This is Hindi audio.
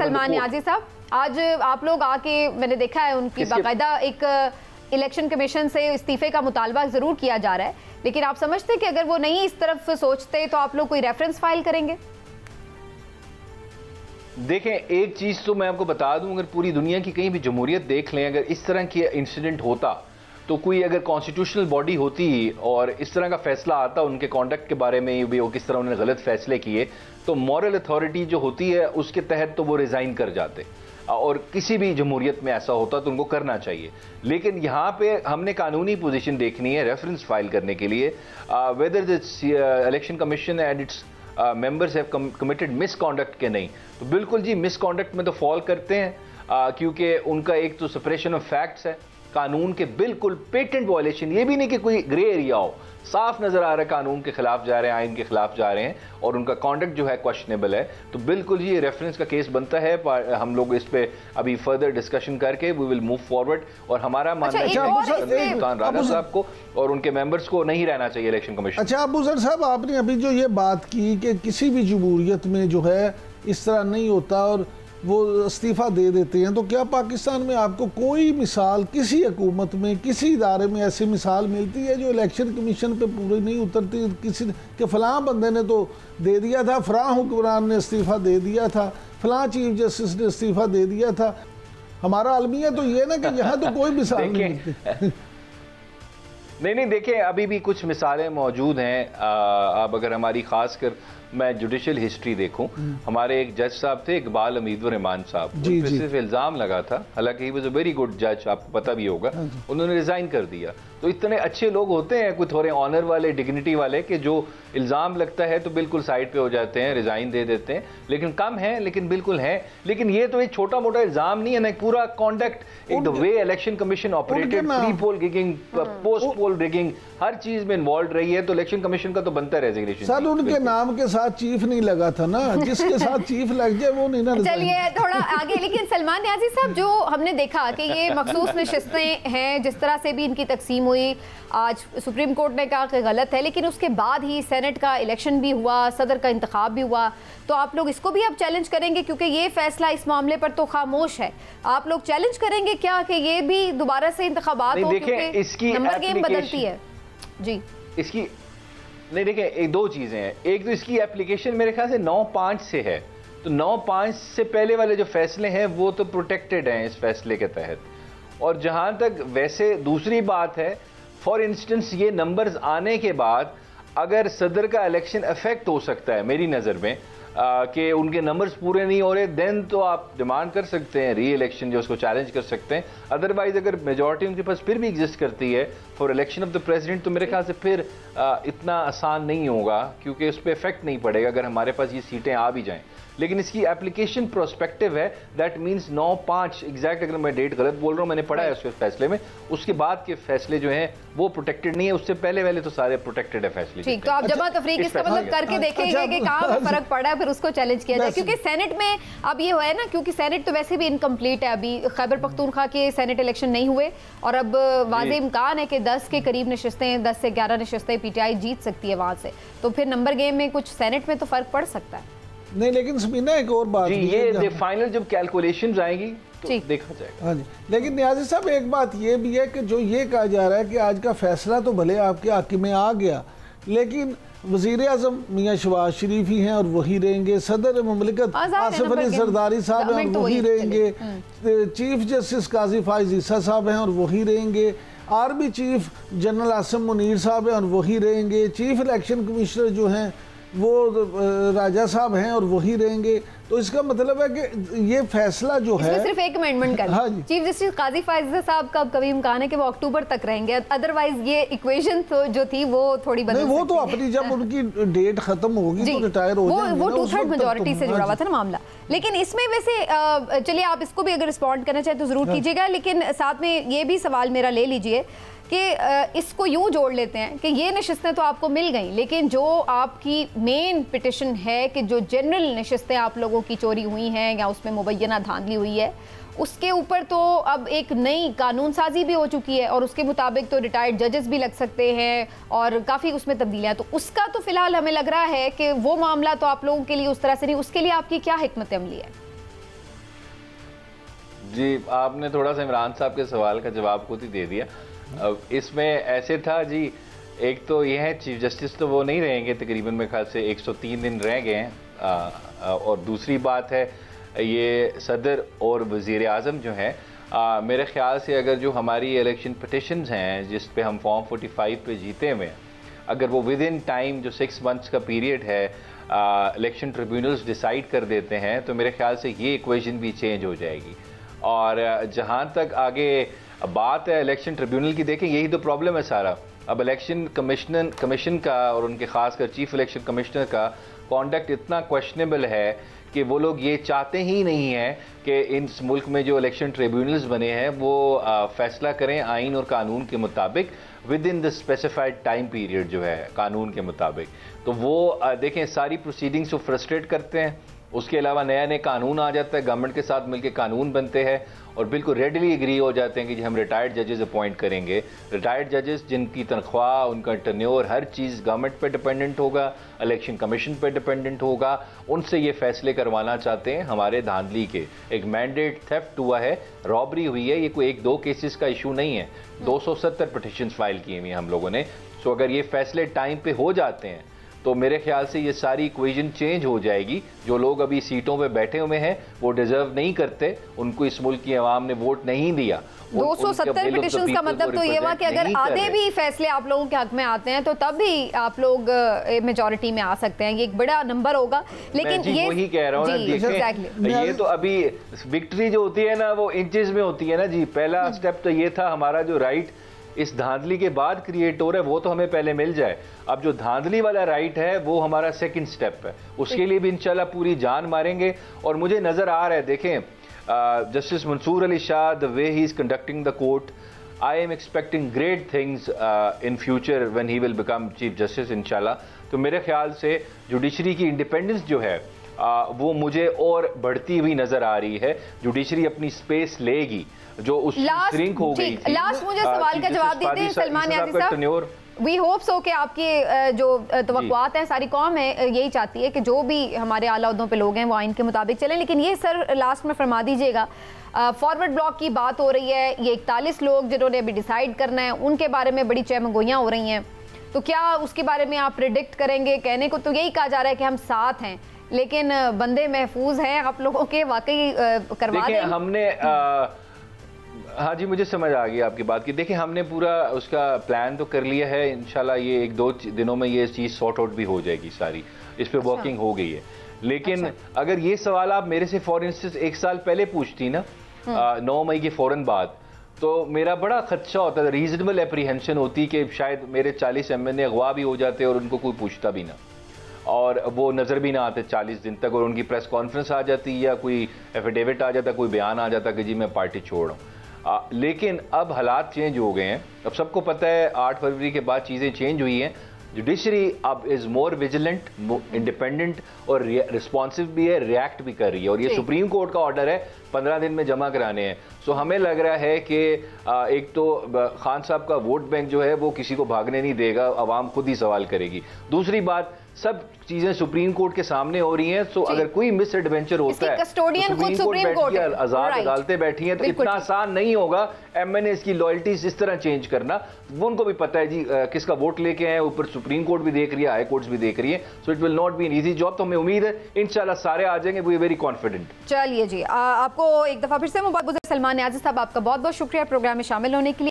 सलमान याजी साहब आज आप लोग आके मैंने देखा है उनकी बाकायदा एक इलेक्शन कमीशन से इस्तीफे का मुतालबा ज़रूर किया जा रहा है लेकिन आप समझते हैं कि अगर वो नहीं इस तरफ़ सोचते तो आप लोग कोई रेफरेंस फ़ाइल करेंगे? देखें एक चीज़ तो मैं आपको बता दूँ अगर पूरी दुनिया की कहीं भी जमहूरियत देख लें अगर इस तरह की इंसिडेंट होता तो कोई अगर कॉन्स्टिट्यूशनल बॉडी होती और इस तरह का फैसला आता उनके कॉन्डक्ट के बारे में भी वो किस तरह उन्होंने गलत फैसले किए तो मॉरल अथॉरिटी जो होती है उसके तहत तो वो रिज़ाइन कर जाते। और किसी भी जमहूरियत में ऐसा होता तो उनको करना चाहिए। लेकिन यहाँ पे हमने कानूनी पोजीशन देखनी है रेफरेंस फ़ाइल करने के लिए। Whether this election commission and its members have committed misconduct के नहीं। तो बिल्कुल जी मिसकॉन्डक्ट में तो फॉल करते हैं uh, क्योंकि उनका एक तो सप्रेशन ऑफ़ फैक्ट्स है। कानून के बिल्कुल पेटेंट वायलेशन ये भी नहीं कि कोई ग्रे एरिया हो। साफ़ नज़र आ रहा है कानून के खिलाफ जा रहे हैं आइन के खिलाफ जा रहे हैं और उनका कॉन्डक्ट जो है क्वेश्चनेबल है। तो बिल्कुल ये रेफरेंस का केस बनता है हम लोग इस पे अभी फर्दर डिस्कशन करके वी विल मूव फॉरवर्ड और हमारा अच्छा, मानना है सुल्तान राजा साहब को और उनके मेंबर्स को नहीं रहना चाहिए इलेक्शन कमीशन अच्छा अबू सर साहब आपने अभी जो ये बात की कि किसी भी जमहूरियत में जो है इस तरह नहीं होता और वो इस्तीफ़ा दे देते हैं तो क्या पाकिस्तान में आपको कोई मिसाल किसी हकूमत में किसी इदारे में ऐसी मिसाल मिलती है जो इलेक्शन कमीशन पे पूरी नहीं उतरती? किसी के फ़लाँ बंदे ने तो दे दिया था फ़लाँ हुक्मरान ने इस्तीफ़ा दे दिया था फ़लाँ चीफ जस्टिस ने इस्तीफ़ा दे दिया था। हमारा अलमिया तो ये ना कि यहाँ तो कोई मिसाल नहीं मिलती। नहीं नहीं देखें अभी भी कुछ मिसालें मौजूद हैं। अब अगर हमारी खास कर मैं जुडिशल हिस्ट्री देखूँ। हम्म। हमारे एक जज साहब थे इकबाल अमीद रहमान साहब। जी, जी। सिर्फ़ इल्ज़ाम लगा था। हालाँकि he was a very good जज आपको पता भी होगा। हाँ उन्होंने रिज़ाइन कर दिया। तो इतने अच्छे लोग होते हैं कोई थोड़े ऑनर वाले डिग्निटी वाले कि जो इल्ज़ाम लगता है तो बिल्कुल साइड पे हो जाते हैं रिज़ाइन दे देते हैं। लेकिन कम है लेकिन बिल्कुल है। लेकिन ये तो एक छोटा मोटा इल्ज़ाम नहीं है ना पूरा कॉन्डक्ट एक the way election commission operated pre poll rigging post poll rigging हर चीज़ में इन्वॉल्व रही है तो इलेक्शन कमीशन का तो बनता है रेजिग्नेशन सर उनके नाम के साथ चीफ नहीं लगा था ना। जिसके साथ चीफ लग जाए वो नहीं ना चलिए थोड़ा आगे। लेकिन सलमान न्याजी साहब जो हमने देखा कि ये मखसूस नशस्तें हैं जिस तरह से भी इनकी तकसीम हुई आज सुप्रीम कोर्ट ने कहा कि गलत है लेकिन उसके बाद ही सेनेट का इलेक्शन भी हुआ सदर का इंतखब भी हुआ। तो आप लोग इसको भी अब चैलेंज करेंगे क्योंकि ये फैसला इस मामले पर तो खामोश है। आप लोग चैलेंज करेंगे क्या कि ये भी दोबारा से इंतबात हो क्योंकि नंबर गेम बदलती है। जी। इसकी नहीं देखें एक दो चीज़ें हैं। एक तो इसकी एप्लीकेशन मेरे ख्याल से नौ पाँच से है। तो नौ पाँच से पहले वाले जो फैसले हैं, वो तो प्रोटेक्टेड हैं इस फैसले के तहत। और जहाँ तक वैसे दूसरी बात है फॉर इंस्टेंस ये नंबर्स आने के बाद अगर सदर का इलेक्शन अफेक्ट हो सकता है मेरी नज़र में कि उनके नंबर्स पूरे नहीं हो रहे देन तो आप डिमांड कर सकते हैं री इलेक्शन जो उसको चैलेंज कर सकते हैं। अदरवाइज़ अगर मेजोरिटी उनके पास फिर भी एग्जिस्ट करती है for election of the president तो मेरे ख्याल से फिर आ, इतना आसान नहीं होगा क्योंकि उस पर इफ़ेक्ट नहीं पड़ेगा अगर हमारे पास ये सीटें आ भी जाएँ। लेकिन इसकी एप्लीकेशन प्रोस्पेक्टिव है दैट मीन्स नौ पाँच एग्जैक्ट अगर मैं डेट गलत बोल रहा हूँ मैंने पढ़ा है उसके फैसले में उसके बाद के फैसले जो हैं वो प्रोटेक्टेड नहीं है उससे पहले पहले तो सारे प्रोटेक्टेड है फैसले ठीक तो आप जमा तफरीक इसका मतलब करके देखेंगे अच्छा, कि कहाँ फ़र्क पड़ा है फिर उसको चैलेंज किया जाए। क्योंकि सेनेट में अब ये हुआ है ना क्योंकि सेनेट तो वैसे भी इनकम्प्लीट है अभी। खैबर पख्तूनखा के सेनेट इलेक्शन नहीं हुए। और अब वाज इम्कान है कि दस के करीब नशस्तें दस से ग्यारह नशस्तें पीटीआई जीत सकती है वहाँ से। तो फिर नंबर गेम में कुछ सेनेट में तो फ़र्क पड़ सकता है। नहीं लेकिन समीना एक और बात जी ये फाइनल जब कैलकुलेशन आएँगी तो देखा जाएगा। हाँ जी। लेकिन न्याजी साहब एक बात ये भी है कि जो ये कहा जा रहा है कि आज का फैसला तो भले आपके हक में आ गया लेकिन वज़ीर अजम मियाँ शबाज शरीफ ही हैं और वही रहेंगे सदर ममलिकत आसिफ अली सरदारी साहब हैं और तो वही रहेंगे। हम्म। चीफ जस्टिस काजी फायजीसा ईसा साहब हैं और वही रहेंगे। Army chief general Asim Munir साहब हैं और वही रहेंगे। चीफ इलेक्शन कमिश्नर जो हैं वो राजा साहब हैं और वही रहेंगे। तो इसका मतलब है कि ये फैसला जो है सिर्फ़ एक अमेंडमेंट कर हाँ। चीफ जस्टिस काजी फायजा साहब का कभी इम्कान है कि वो अक्टूबर तक रहेंगे। अदरवाइज़ ये इक्वेशन तो जो थी वो थोड़ी बदल वो तो अपनी जब उनकी डेट खत्म होगी तो रिटायर हो वो वो टू थर्ड मेजोरिटी से जुड़ा हाँ हुआ था ना मामला। लेकिन इसमें वैसे चलिए आप इसको भी अगर रिस्पॉन्ड करना चाहें तो ज़रूर हाँ। कीजिएगा लेकिन साथ में ये भी सवाल मेरा ले लीजिए कि इसको यूँ जोड़ लेते हैं कि ये नशस्तें तो आपको मिल गई लेकिन जो आपकी मेन पिटिशन है कि जो जनरल नशस्तें आप लोगों की चोरी हुई हैं या उसमें मुबैना धांधली हुई है उसके ऊपर तो अब एक नई कानून साजी भी हो चुकी है और उसके मुताबिक तो रिटायर्ड जजेस भी लग सकते हैं और काफ़ी उसमें तब्दीलियाँ तो उसका तो फ़िलहाल हमें लग रहा है कि वो मामला तो आप लोगों के लिए उस तरह से नहीं, उसके लिए आपकी क्या हमत अमली है? जी, आपने थोड़ा सा इमरान साहब के सवाल का जवाब खुद ही दे दिया। अब इसमें ऐसे था जी, एक तो यह है, चीफ जस्टिस तो वो नहीं रहेंगे, तकरीबन मेरे ख्याल से 103 दिन रह गए हैं। और दूसरी बात है ये सदर और वज़ी अजम जो हैं मेरे ख्याल से अगर जो हमारी इलेक्शन पटिशन हैं, जिस पे हम फॉर्म 45 पे जीते हुए अगर वो विद इन टाइम जो सिक्स मंथ्स का पीरियड है इलेक्शन ट्रिब्यूनल्स डिसाइड कर देते हैं तो मेरे ख्याल से ये इक्वेशन भी चेंज हो जाएगी। और, जहाँ तक आगे बात है इलेक्शन ट्रिब्यूनल की, देखें, यही तो प्रॉब्लम है सारा। अब इलेक्शन कमिश्नर कमीशन का और उनके खासकर चीफ इलेक्शन कमिश्नर का कॉन्डक्ट इतना क्वेश्चनेबल है कि वो लोग ये चाहते ही नहीं हैं कि इन मुल्क में जो इलेक्शन ट्रिब्यूनल्स बने हैं, वो फैसला करें आइन और कानून के मुताबिक within the specified time period जो है, कानून के मुताबिक। तो वो देखें, सारी प्रोसीडिंग्स को फ्रस्ट्रेट करते हैं। उसके अलावा नया नए कानून आ जाता है गवर्नमेंट के साथ मिलकर कानून बनते हैं और बिल्कुल रेडली एग्री हो जाते हैं कि हम रिटायर्ड जजेस अपॉइंट करेंगे। रिटायर्ड जजेस जिनकी तनख्वाह, उनका टर्न्योर हर चीज़ गवर्नमेंट पर डिपेंडेंट होगा इलेक्शन कमीशन पर डिपेंडेंट होगा। उनसे ये फैसले करवाना चाहते हैं हमारे धांधली के। एक मैंडेट थेफ्ट हुआ है रॉबरी हुई है, ये कोई एक दो केसेस का इशू नहीं है। 270 पिटिशन फ़ाइल किए हुए हम लोगों ने। सो अगर ये फैसले टाइम पे हो जाते हैं तो मेरे ख्याल से ये सारी इक्वेशन चेंज हो जाएगी। जो लोग अभी सीटों पे बैठे हुए हैं वो डिजर्व नहीं करते। उनको इस मुल्क की आवाम ने वोट नहीं दिया। 270 पिटिशंस का मतलब तो ये हुआ कि अगर आधे भी फैसले आप लोगों के हक में आते हैं तो तब भी आप लोग मेजोरिटी में आ सकते हैं। ये एक बड़ा नंबर होगा। लेकिन ये वही कह रहा हूँ ये तो अभी विक्ट्री जो होती है ना वो इंचेस में होती है ना जी। पहला स्टेप तो ये था हमारा जो राइट इस धांधली के बाद क्रिएट हो रहा है वो तो हमें पहले मिल जाए। अब जो धांधली वाला राइट है, वो हमारा सेकंड स्टेप है। उसके लिए भी इंशाल्लाह पूरी जान मारेंगे। और मुझे नज़र आ रहा है, देखें justice Mansoor Ali Shah the way he is conducting the court I am expecting great things in future when he will become chief justice इंशाल्लाह तो मेरे ख्याल से जुडिशरी की इंडिपेंडेंस जो है वो मुझे और बढ़ती हुई नज़र आ रही है। जुडिशरी अपनी स्पेस लेगी जो उस श्रिंक हो गई थी। लास्ट मुझे सवाल का जवाब देते हैं सलमान साहब। वी होप सो कि आपकी जो तवक्कुआत हैं सारी कौम है यही चाहती है कि जो भी हमारे आला उदों पे लोग हैं वो आइन के मुताबिक चलें। लेकिन ये सर लास्ट में फरमा दीजिएगा फॉरवर्ड ब्लॉक की बात हो रही है। ये इकतालीस लोग जिन्होंने अभी डिसाइड करना है उनके बारे में बड़ी चहमगोइयाँ हो रही हैं। तो क्या उसके बारे में आप प्रिडिक्ट करेंगे? कहने को तो यही कहा जा रहा है कि हम साथ हैं। लेकिन बंदे महफूज हैं आप लोगों के वाकई करवा दें हमने आ, हाँ जी मुझे समझ आ गई आपकी बात की देखिए हमने पूरा उसका प्लान तो कर लिया है इनशाला ये एक दो दिनों में ये चीज़ सॉर्ट आउट भी हो जाएगी सारी इस पर वर्किंग अच्छा। हो गई है लेकिन अच्छा। अगर ये सवाल आप मेरे से फॉर इंस्टेंस एक साल पहले पूछती ना हम्म। नौ मई के फ़ौरन बाद तो मेरा बड़ा खदशा होता था रीजनेबल एप्रीहेंशन होती कि शायद मेरे चालीस एम एन अगवा भी हो जाते और उनको कोई पूछता भी ना और वो नज़र भी ना आते चालीस दिन तक और उनकी प्रेस कॉन्फ्रेंस आ जाती या कोई एफिडेविट आ जाता कोई बयान आ जाता कि जी मैं पार्टी छोड़ रहा हूँ। आ, लेकिन अब हालात चेंज हो गए हैं। अब सबको पता है आठ फरवरी के बाद चीज़ें चेंज हुई हैं। जुडिशरी अब इज़ मोर विजिलेंट इंडिपेंडेंट और रिस्पॉन्सिव भी है रिएक्ट भी कर रही है। और ये सुप्रीम कोर्ट का ऑर्डर है पंद्रह दिन में जमा कराने हैं। सो so, हमें लग रहा है कि एक तो खान साहब का वोट बैंक जो है वो किसी को भागने नहीं देगा आवाम खुद ही सवाल करेगी। दूसरी बात सब चीज़ें सुप्रीम कोर्ट के सामने हो रही हैं तो अगर कोई मिस एडवेंचर होता है कस्टोडियन तो सुप्रीम कोर्ट आज़ाद अदालतें बैठी हैं तो इतना आसान नहीं होगा एमएनए इसकी लॉयल्टीज इस तरह चेंज करना। वो उनको भी पता है जी आ, किसका वोट लेके आए ऊपर सुप्रीम कोर्ट भी देख रही है हाई कोर्ट भी देख रही है so it will not be an easy job तो हमें उम्मीद है इंशाल्लाह सारे आ जाएँगे वी वेरी कॉन्फिडेंट चलिए जी आपको एक दफ़ा फिर से मुबारक सलमान न्याजी साहब आपका बहुत बहुत शुक्रिया प्रोग्राम में शामिल होने के लिए।